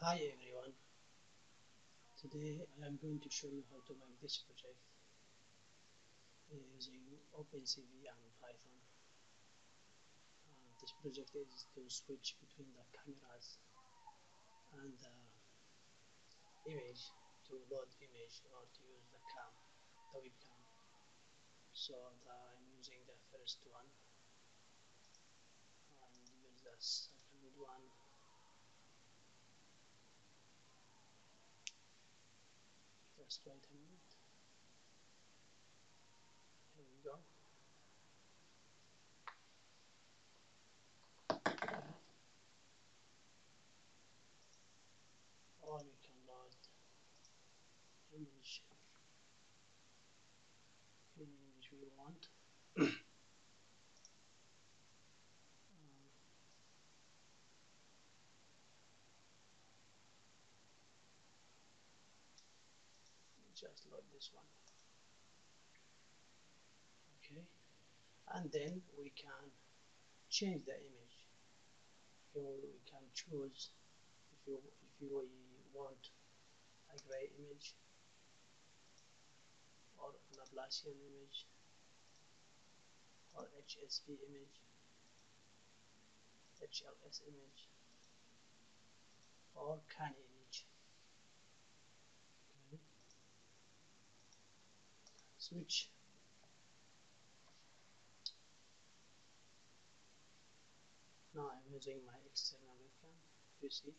Hi everyone. Today I am going to show you how to make this project using OpenCV and Python. Uh, this project is to switch between the cameras and the image to load image or to use the cam, the webcam. So the, I'm using the first one and use the second one just wait a minute here we go. We can load image image we want just load this one. Okay. And then we can change the image. We can choose if you if you want a gray image or Laplacian image or HSV image HLS image or Canny image switch. Now I'm using my external webcam you see?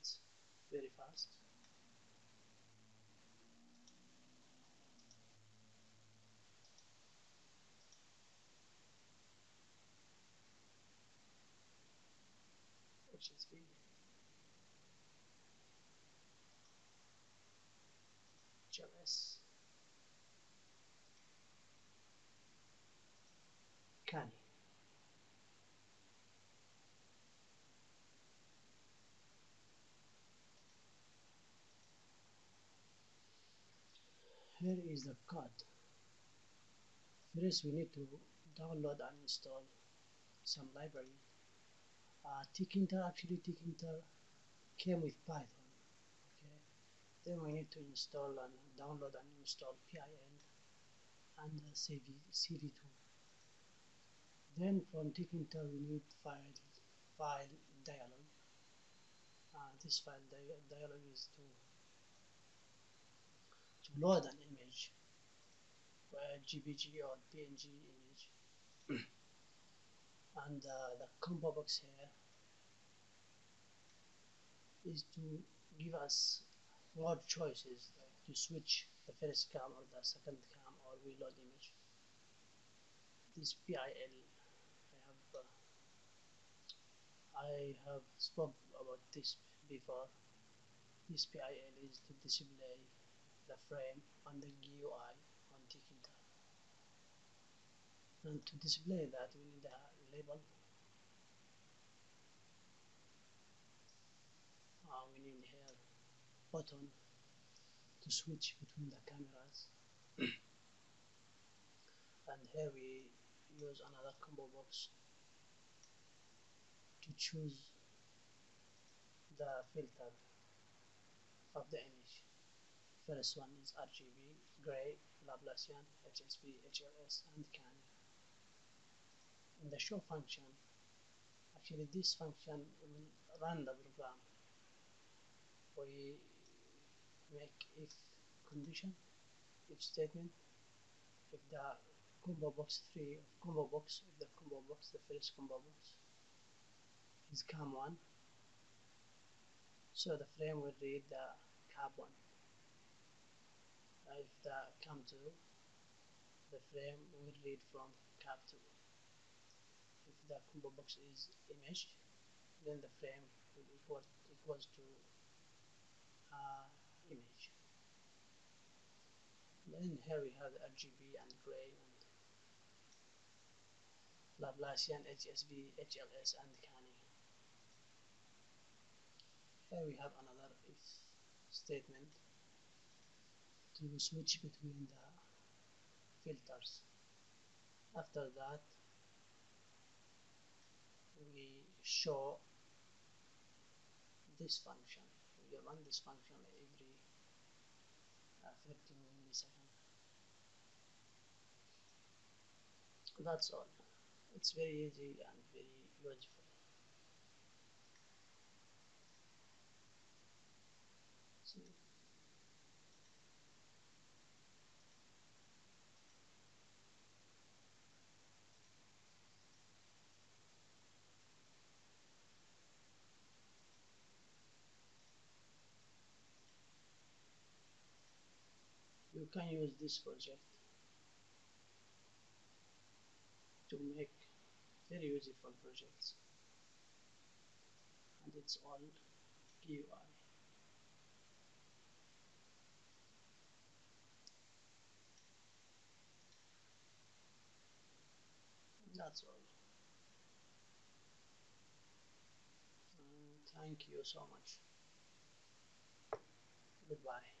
It's very fast. HSV JLS Canny here is the code first we need to download and install some library. Uh, Tkinter actually Tkinter came with Python okay? Then we need to install and download and install PIL and CV, CV2 then from Tkinter we need file file dialog uh, this file di dialog is to to load an image. Uh, JPG or PNG image. And uh, the combo box here is to give us more choices like to switch the first cam or the second cam or reload image. This PIL I have spoke about this before. This PIL is to display the frame on the GUI on Tkinter and to display that we need a label. Uh, we need here button to switch between the cameras. And here we use another combo box to choose the filter of the image. First one is RGB, gray, Laplacian, HSV, HLS and Canny in the show function actually this function will run the program. We make if condition if statement if the combo box 3 combo box if the combo box the first combo box is cam1 so the frame will read the cap1 if the cam2 the frame will read from cap2 if the combo box is image then the frame will equal equals to uh, image. Then here we have the RGB and gray and Laplacian, HSV, HLS and Canny here we have another if statement. To switch between the filters. After that we show this function. We run this function every uh, 15 milliseconds. That's all. It's very easy and very useful See. You can use this project to make very useful projects. And it's all GUI that's all. Thank you so much. Goodbye